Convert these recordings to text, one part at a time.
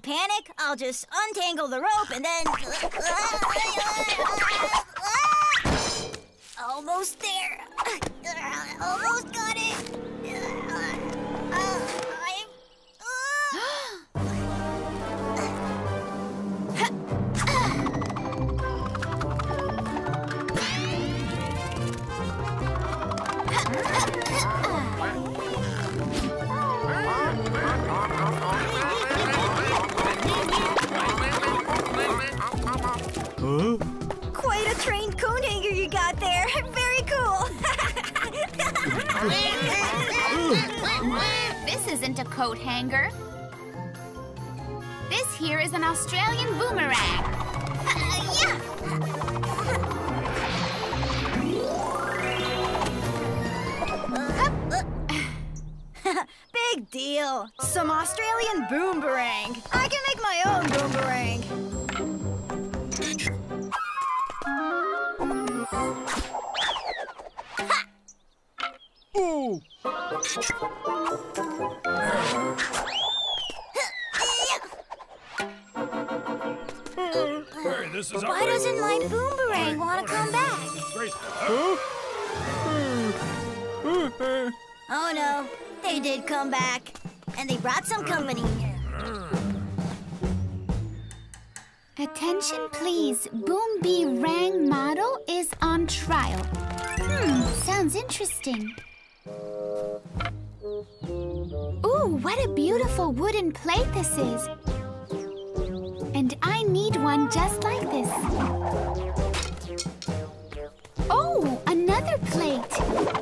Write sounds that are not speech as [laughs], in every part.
panic. I'll just untangle the rope and then. [laughs] Almost there. [laughs] Almost got it. Huh? Quite a trained coat hanger you got there. Very cool. [laughs] This isn't a coat hanger. This here is an Australian boomerang. [laughs] yeah. [laughs] Big deal. Some Australian boomerang. Why doesn't my boomerang want to come back? Oh no, they did come back. And they brought some company. Attention, please. Boom Rang model is on trial. Hmm, sounds interesting. What a beautiful wooden plate this is. And I need one just like this. Oh, another plate.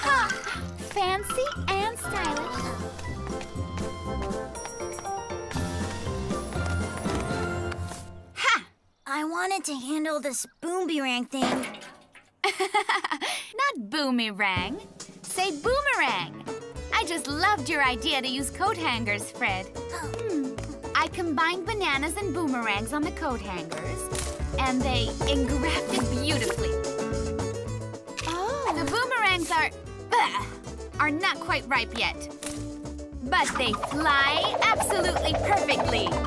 Ha! Fancy and stylish. Ha! I wanted to handle this boomerang thing. [laughs] Not boomerang. Say boomerang. I just loved your idea to use coat hangers, Fred. Hmm. I combined bananas and boomerangs on the coat hangers, and they [laughs] engrafted beautifully. Oh. The boomerangs are are not quite ripe yet, but they fly absolutely perfectly. [laughs]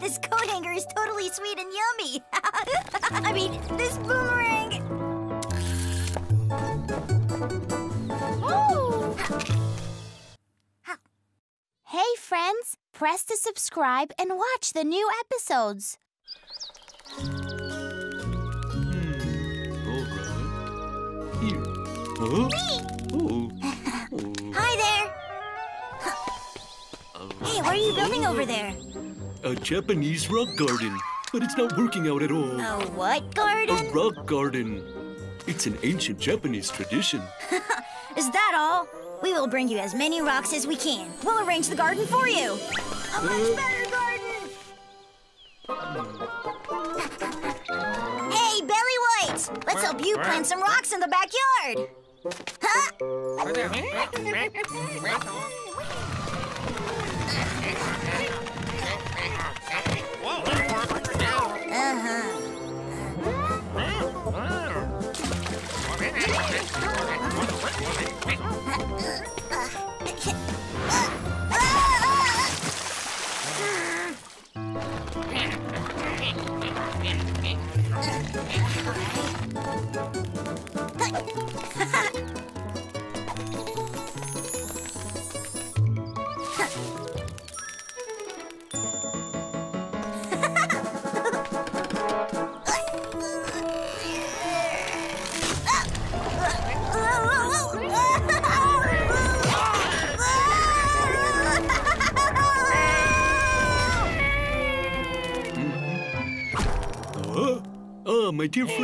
This coat hanger is totally sweet and yummy. [laughs] I mean, this subscribe and watch the new episodes. All right. Here. Huh? Oh. Hi there. Hey, what are you building over there? A Japanese rock garden, but it's not working out at all. A what garden? A rock garden. It's an ancient Japanese tradition. [laughs] Is that all? We will bring you as many rocks as we can. We'll arrange the garden for you. A much better garden. Hey, Belly Whites! Let's help you plant some rocks in the backyard. Huh? Uh-huh.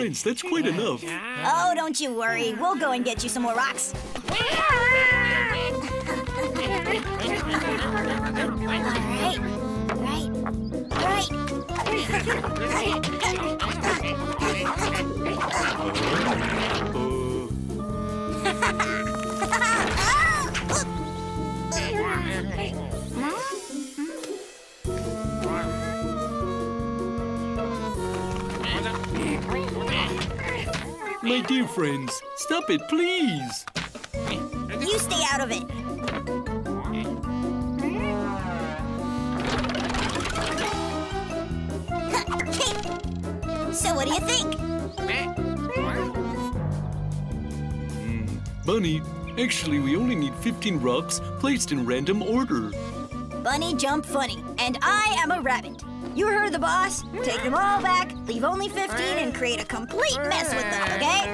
My that's quite enough. Oh, don't you worry. We'll go and get you some more rocks. Right, right, right. Uh, my dear friends, stop it, please. You stay out of it. [laughs] So what do you think? Hmm. Bunny, actually, we only need 15 rocks placed in random order. Bunny jump funny, and I am a rabbit. You heard the boss. Take them all back, leave only 15, and create a complete mess with them, okay?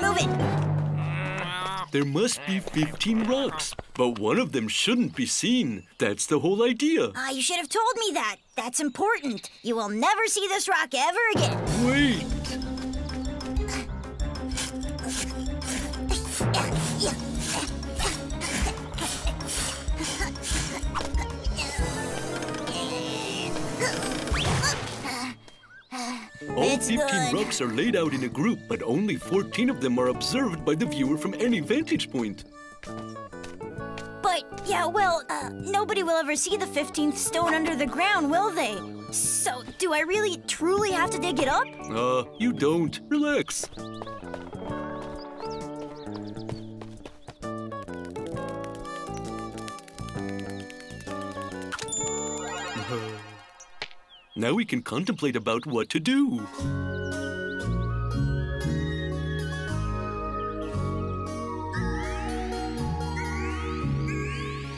Move it. There must be 15 rocks, but one of them shouldn't be seen. That's the whole idea. Ah, you should have told me that. That's important. You will never see this rock ever again. Wait. It's 15 good. rocks are laid out in a group, but only 14 of them are observed by the viewer from any vantage point. But, yeah, well, uh, nobody will ever see the 15th stone under the ground, will they? So, do I really, truly have to dig it up? Uh, you don't. Relax. Now we can contemplate about what to do.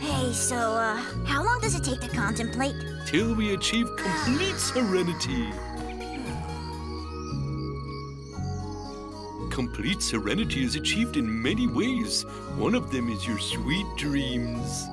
Hey, so, uh, how long does it take to contemplate? Till we achieve complete serenity. Complete serenity is achieved in many ways. One of them is your sweet dreams.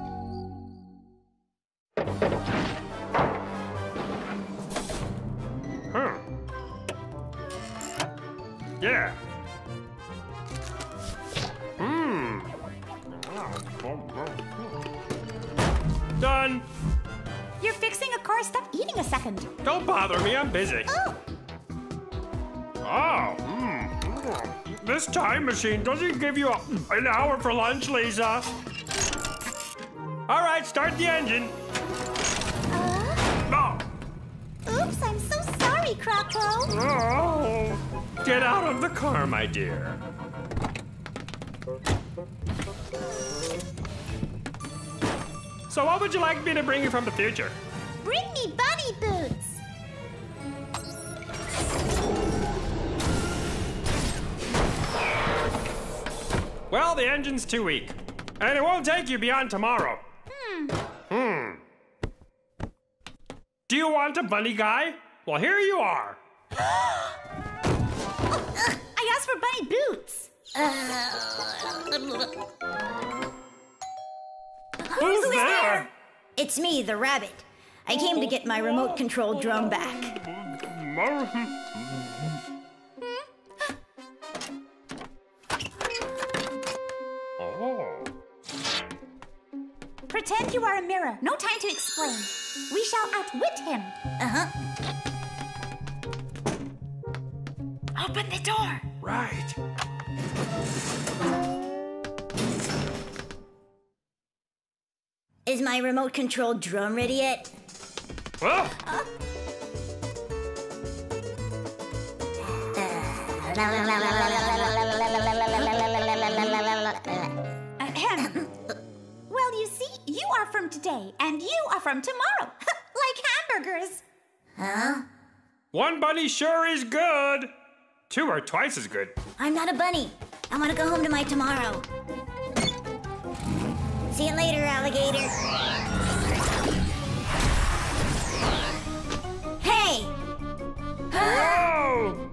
You're fixing a car. Stop eating a second. Don't bother me. I'm busy. Oh, Oh. hmm. This time machine doesn't give you a, an hour for lunch, Lisa. All right, start the engine. Oh. oops, I'm so sorry, Croco. Oh. Get out of the car, my dear. So, what would you like me to bring you from the future? Bring me bunny boots. Well, the engine's too weak, and it won't take you beyond tomorrow. Hmm. Hmm. Do you want a bunny guy? Well, here you are. [gasps] I asked for bunny boots. Who's there? It's me, the rabbit. I came to get my remote control drone back. Oh. Pretend you are a mirror. No time to explain. We shall outwit him. Uh huh. Open the door. Right. Is my remote control drum ready yet? Oh, Ahem. well, you see, you are from today, and you are from tomorrow. [laughs] like hamburgers. Huh? One bunny sure is good. Two are twice as good. I'm not a bunny. I want to go home to my tomorrow. See you later, alligator. Hey! Whoa!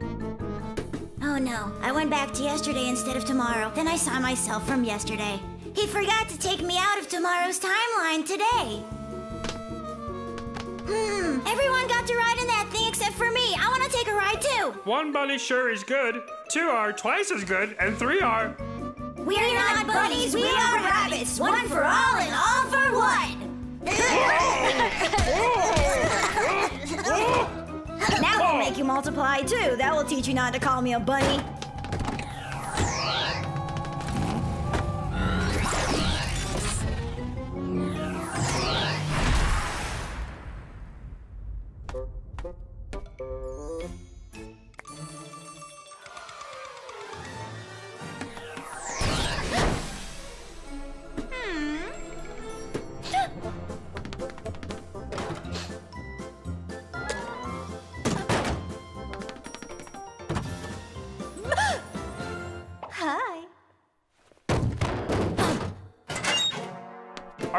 Oh no, I went back to yesterday instead of tomorrow. Then I saw myself from yesterday. He forgot to take me out of tomorrow's timeline today. Hmm, everyone got to ride in that thing except for me. I want to take a ride too. One bunny sure is good. Two are twice as good, and three are. We're, not bunnies, we are rabbits. One for all and all for one. [laughs] now we'll make you multiply too. That will teach you not to call me a bunny.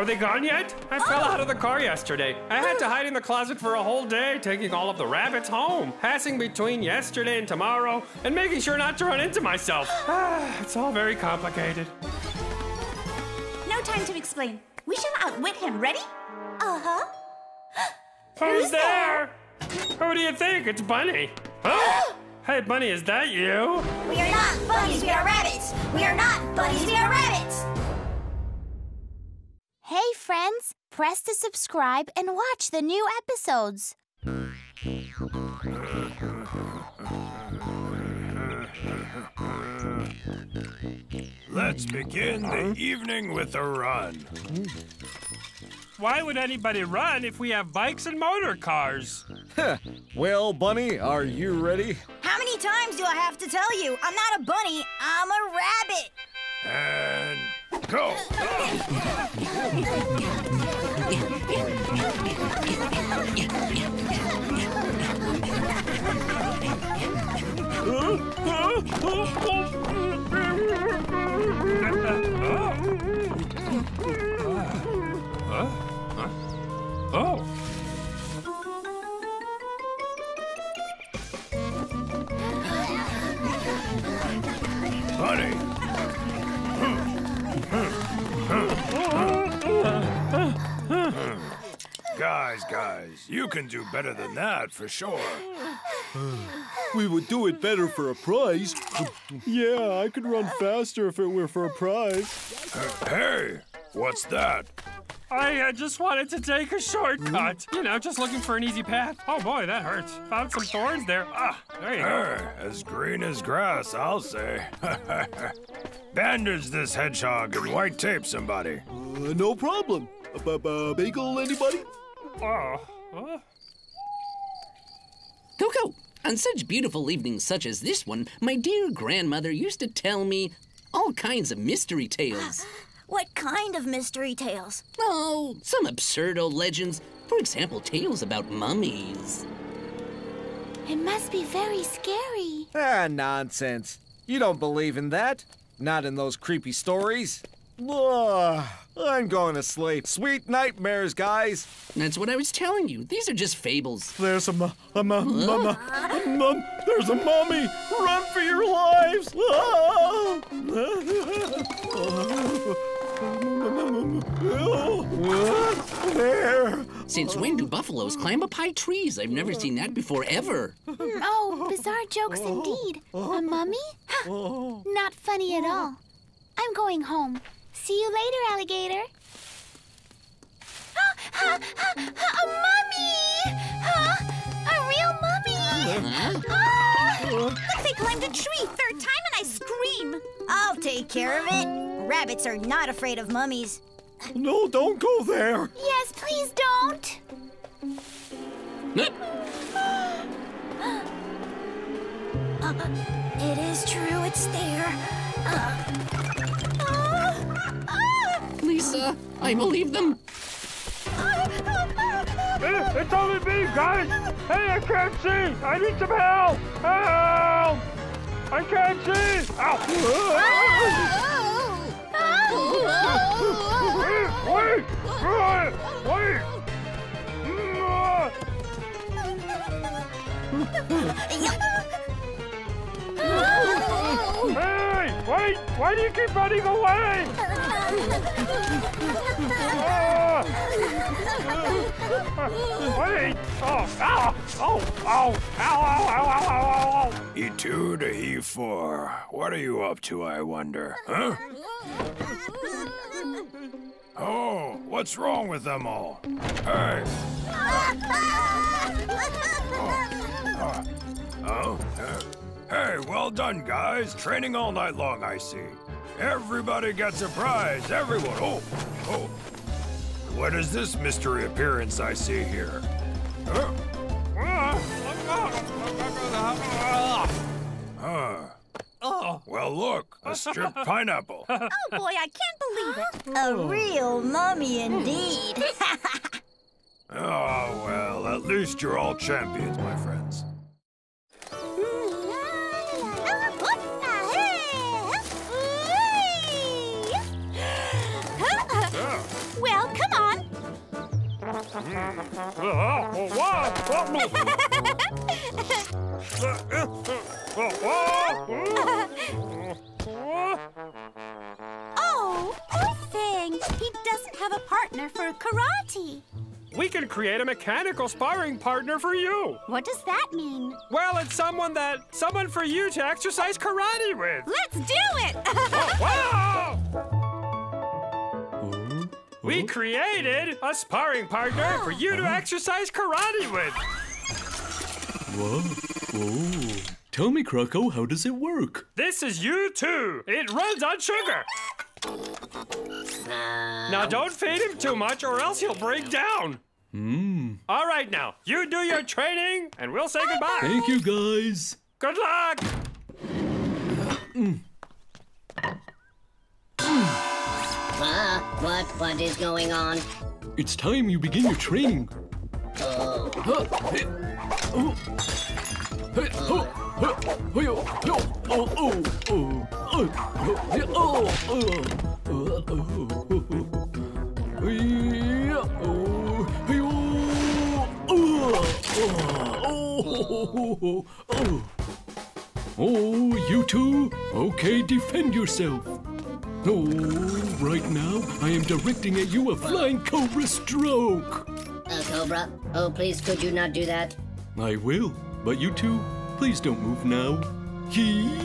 They gone yet? I fell out of the car yesterday. I had to hide in the closet for a whole day, taking all of the rabbits home, passing between yesterday and tomorrow, and making sure not to run into myself. Ah, [sighs] it's all very complicated. No time to explain. We shall outwit him. Ready? Uh huh. [gasps] Who's there? Who do you think? It's Bunny. [gasps] Hey, Bunny, is that you? We are not bunnies, we are rabbits. We are not bunnies, we are rabbits. Hey, friends, press to subscribe and watch the new episodes. Let's begin the evening with a run. Why would anybody run if we have bikes and motor cars? Well, Bunny, are you ready? How many times do I have to tell you? I'm not a bunny, I'm a rabbit. And go. Bunny. Guys, guys, you can do better than that for sure. We would do it better for a prize. yeah, I could run faster if it were for a prize. Hey, what's that? I uh, just wanted to take a shortcut. You know, just looking for an easy path. Oh boy, that hurts. Found some thorns there. Ah, there you go. As green as grass, I'll say. [laughs] Bandage this hedgehog and white tape somebody. Uh, no problem. A b- b- bagel, anybody? Oh. oh. Coco, on such beautiful evenings such as this one, my dear grandmother used to tell me all kinds of mystery tales. [laughs] What kind of mystery tales? Oh, some absurd old legends. For example, tales about mummies. It must be very scary. Ah, nonsense. You don't believe in that. Not in those creepy stories. Ugh, I'm going to sleep. Sweet nightmares, guys. That's what I was telling you. These are just fables. There's a mu- a mu- mu- mu- mum. There's a mummy. Run for your lives. Ah! Since when do buffaloes climb up high trees? I've never seen that before, ever. Oh, bizarre jokes indeed. A mummy? Not funny at all. I'm going home. See you later, alligator. a mummy! a real mummy! Ah! Look, they climbed a tree third time and I scream. I'll take care of it. Rabbits are not afraid of mummies. No, don't go there. Yes, please don't. [gasps] It is true, it's there. [gasps] Lisa, I believe them. Eh, It's only me, guys! Hey, I can't see! I need some help! Help! I can't see! Ow! [laughs] Wait! Wait! Wait! Hey! Wait! Why do you keep running away? [laughs] Ah! Wait! Oh! Ow! Oh! Ow! Ow! Ow! Ow! Ow! Ow! Ow! E2 to E4. What are you up to, I wonder? Huh? Oh, what's wrong with them all? Hey! Oh, uh, hey, well done, guys. Training all night long, I see. Everybody gets a prize. Everyone. Oh, oh. What is this mystery appearance I see here? Huh? Huh. Well, look, a stripped [laughs] pineapple. Oh boy, I can't believe it. A real mummy indeed. [laughs] Oh, well, at least you're all champions, my friends. Oh, poor thing. He doesn't have a partner for karate. We can create a mechanical sparring partner for you. What does that mean? Well, it's someone that someone for you to exercise karate with. Let's do it! [laughs] Oh, Whoa! We created a sparring partner for you to exercise karate with. Whoa. Whoa. Tell me, Croco, how does it work? This is you too. It runs on sugar. Now don't feed him too much or else he'll break down. Hmm. All right, now you do your training and we'll say goodbye. Thank you, guys. Good luck. Uh, what, what is going on? It's time you begin your training. Oh, Huh, oh. Hey, oh, huh, hey, oh, yo, oh, oh, oh, oh, hey, oh, oh, oh, oh, hey, oh, hey, oh, oh, oh, oh. Oh, you two? Okay, defend yourself. Oh, right now, I am directing at you a flying cobra stroke. uh, Cobra. Oh, please, could you not do that? I will, but you two, please don't move now. Hee-ya!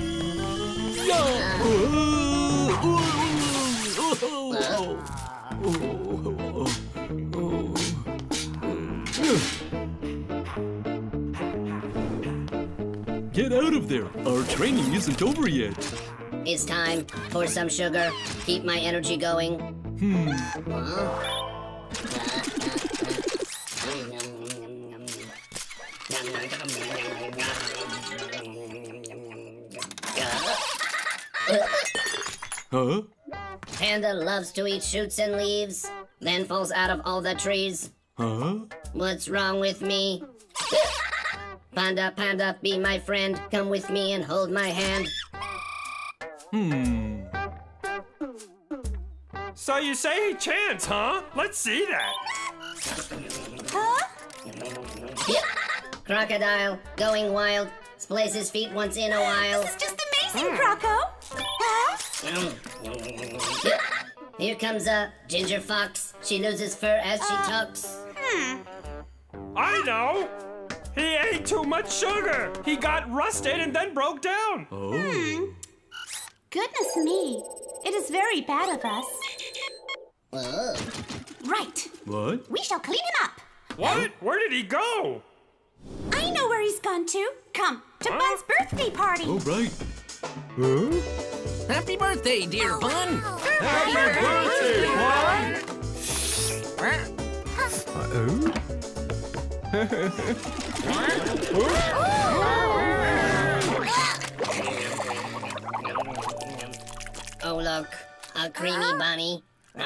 Get out of there! Our training isn't over yet. It's time for some sugar. Keep my energy going. Hmm. Huh? Panda loves to eat shoots and leaves, then falls out of all the trees. Huh? What's wrong with me? Panda, panda, be my friend. Come with me and hold my hand. Hmm. So you say he chants, huh? Let's see that. Huh? Crocodile, going wild, splays his feet once in a while. This is just amazing, Croco. Huh? Here comes a ginger fox. She loses fur as she talks. Hmm. I know. He ate too much sugar. He got rusted and then broke down. Oh. Goodness me. It is very bad of us. Right. What? We shall clean him up. What? Where did he go? I know where he's gone to. Come to Bun's birthday party. Oh, right. Huh? Happy birthday, dear oh, Bun! Happy birthday, Bun. Uh-oh. [laughs] look, a creamy uh-huh. bunny. Oh,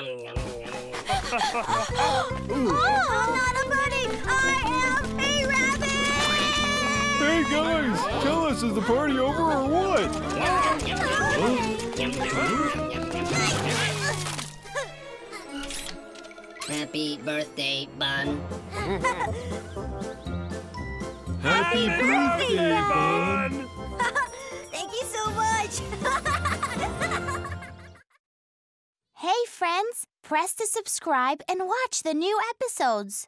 not a bunny! I am a rabbit! Hey guys, tell us, is the party over or what? Happy birthday, Bun. Happy birthday, Bun! friends, press to subscribe and watch the new episodes.